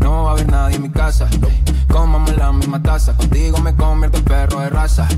No va a haber nadie en mi casa. Comamos la misma taza. Contigo me convierto en perro de raza.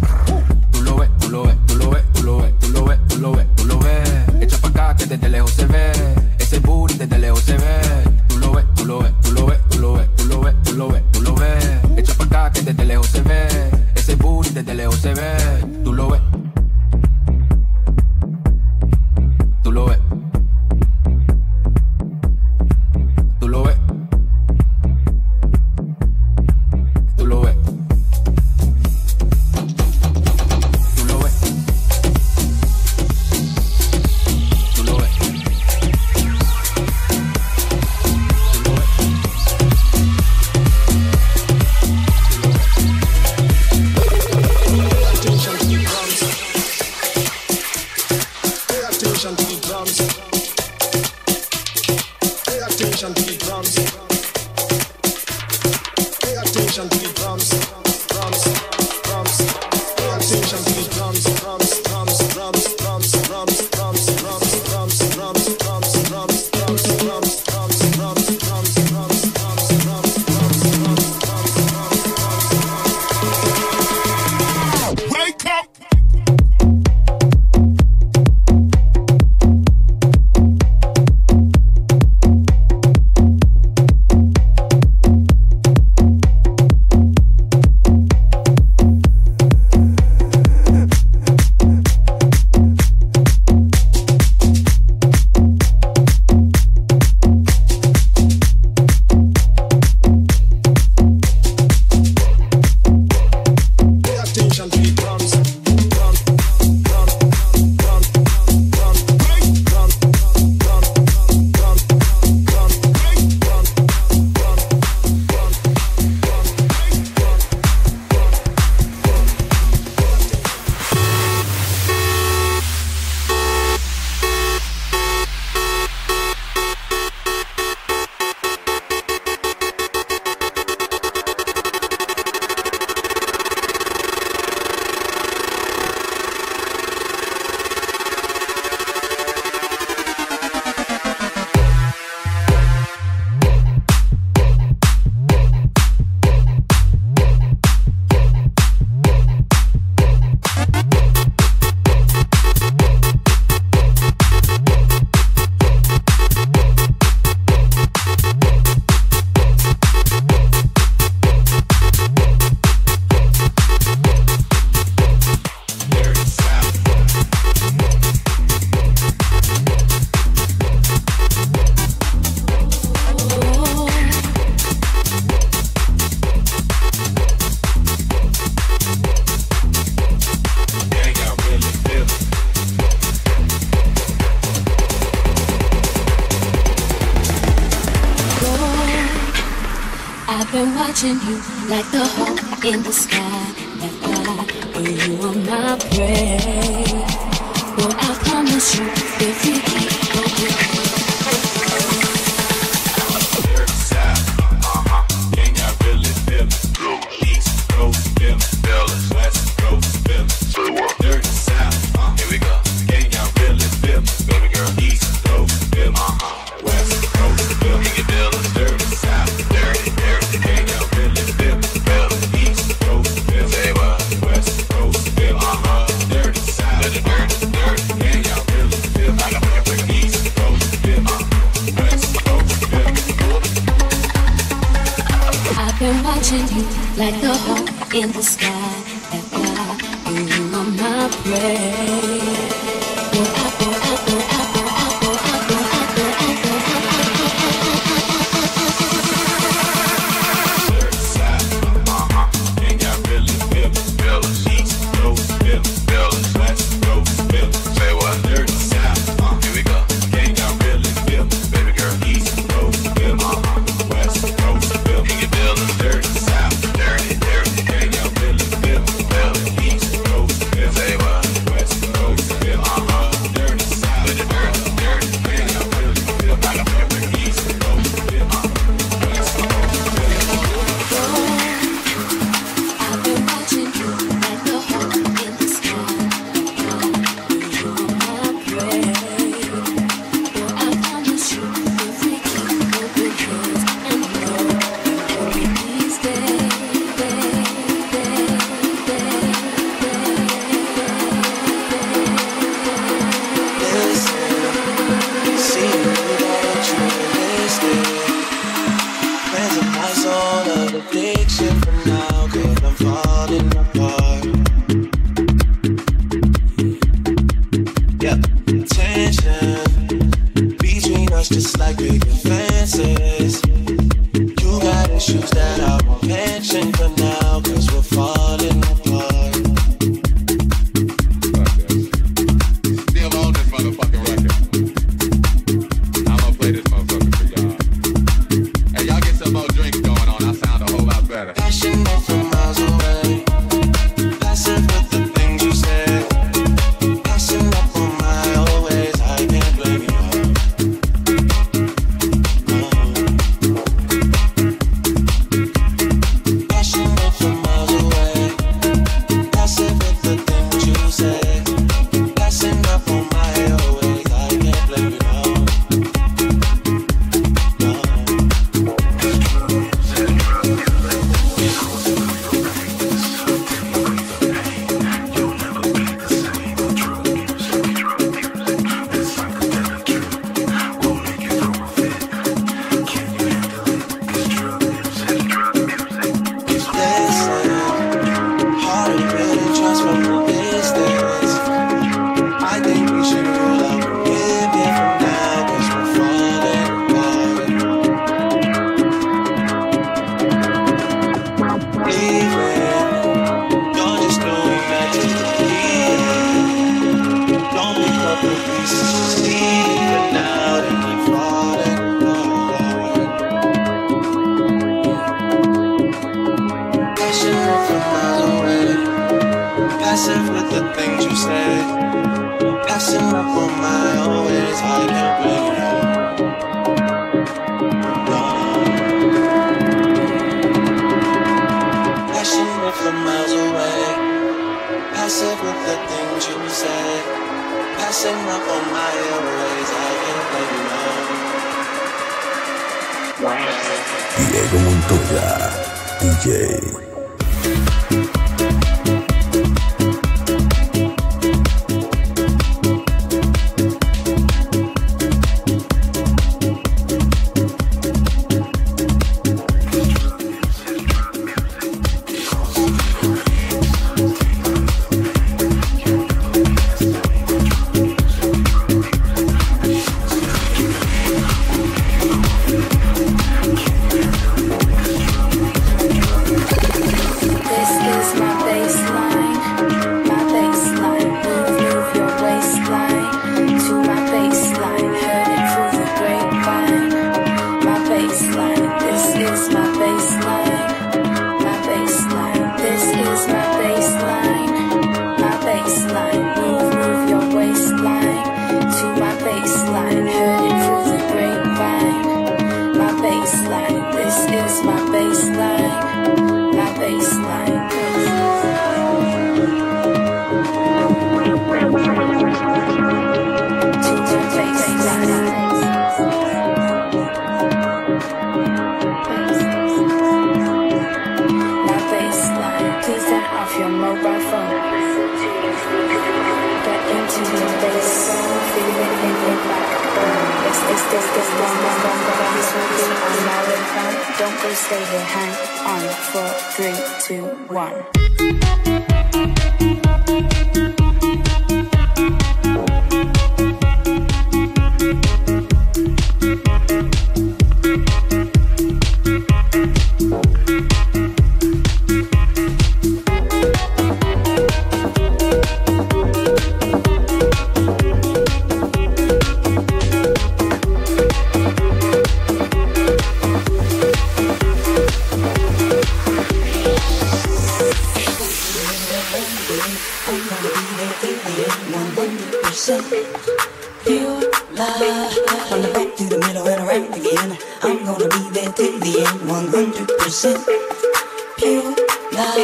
Maya DJ.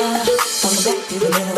On the back to the middle.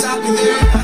top of there.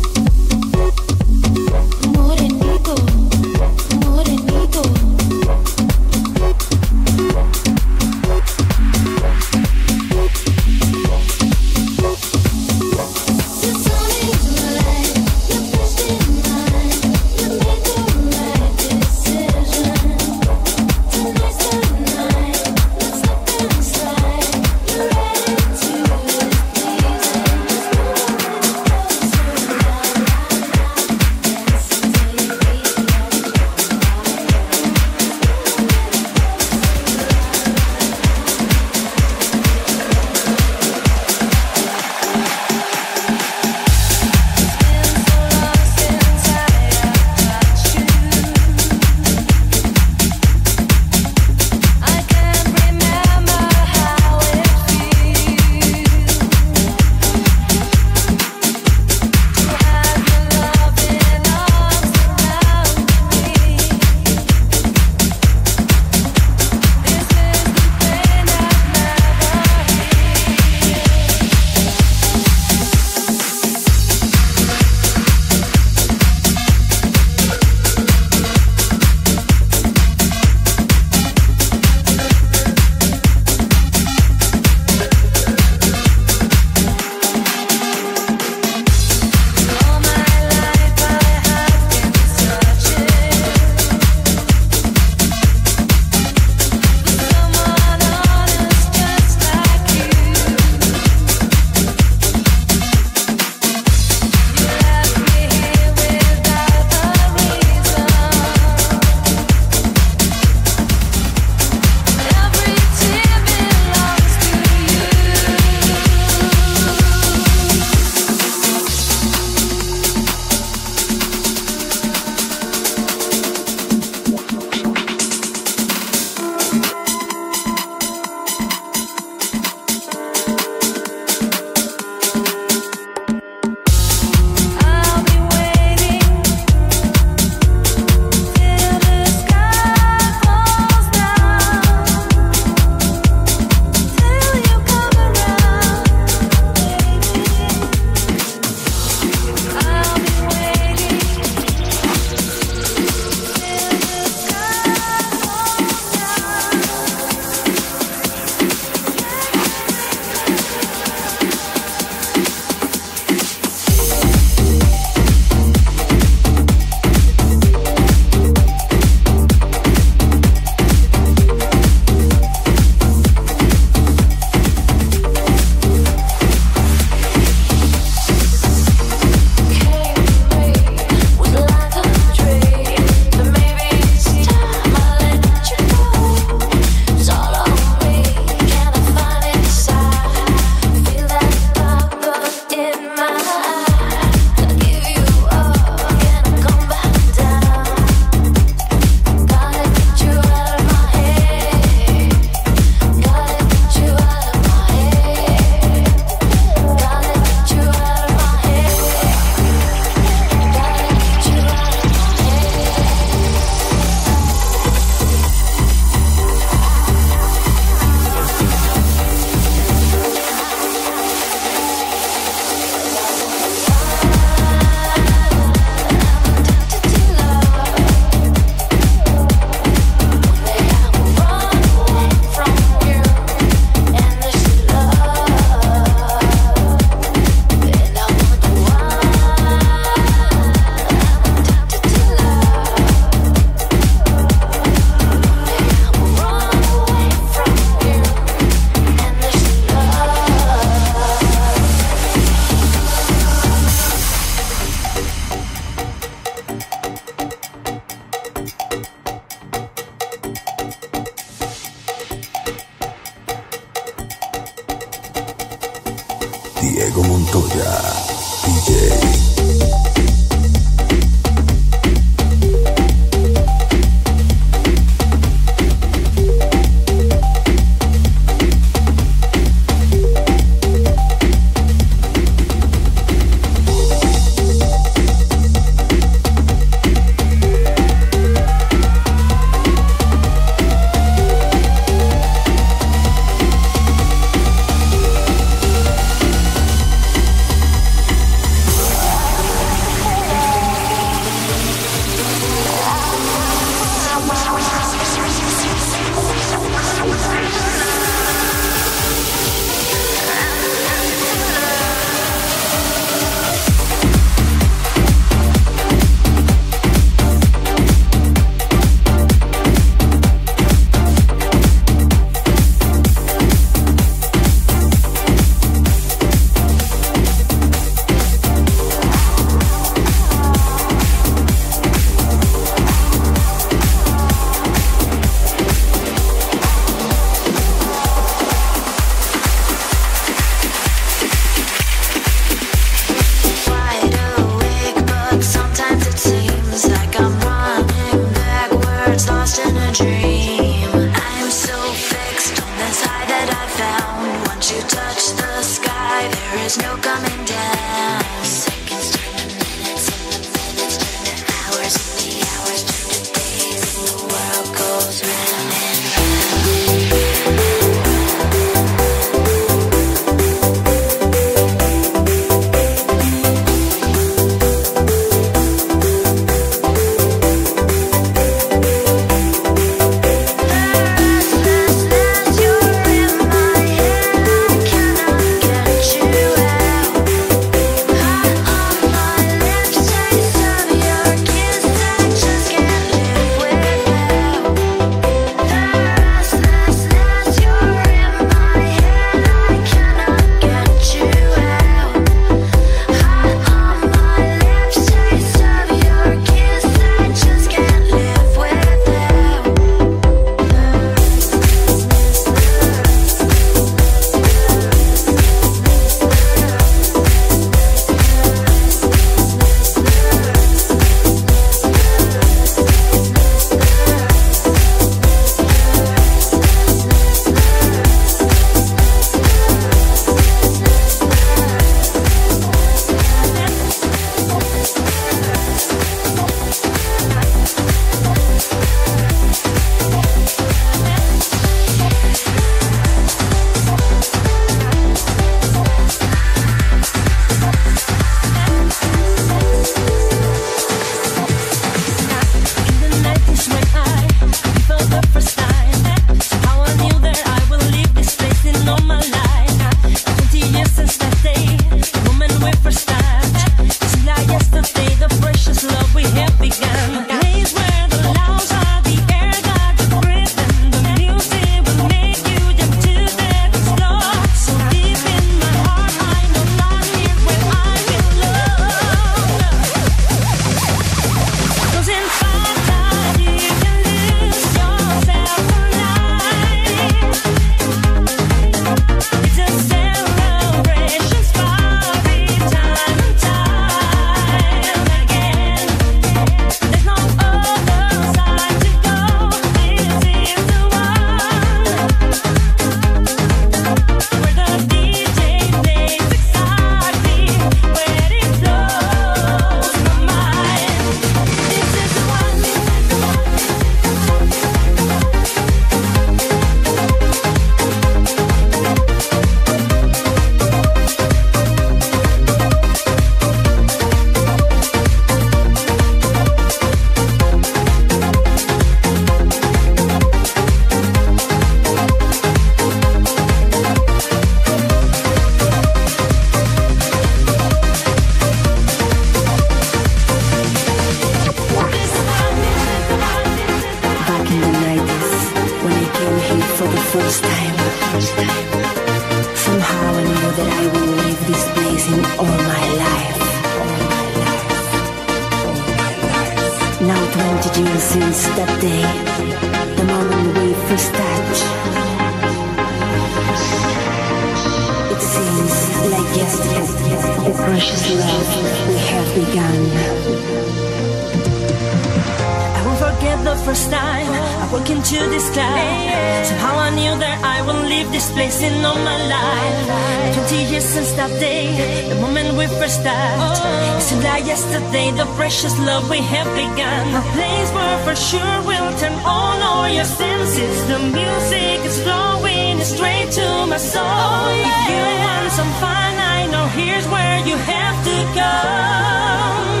yesterday, the moment we first started. Oh. It like yesterday, the precious love we have begun. A place where for sure we'll turn on all your senses. The music is flowing straight to my soul. Oh, yeah. If you want some fun, I know here's where you have to come.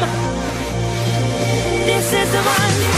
This is the one.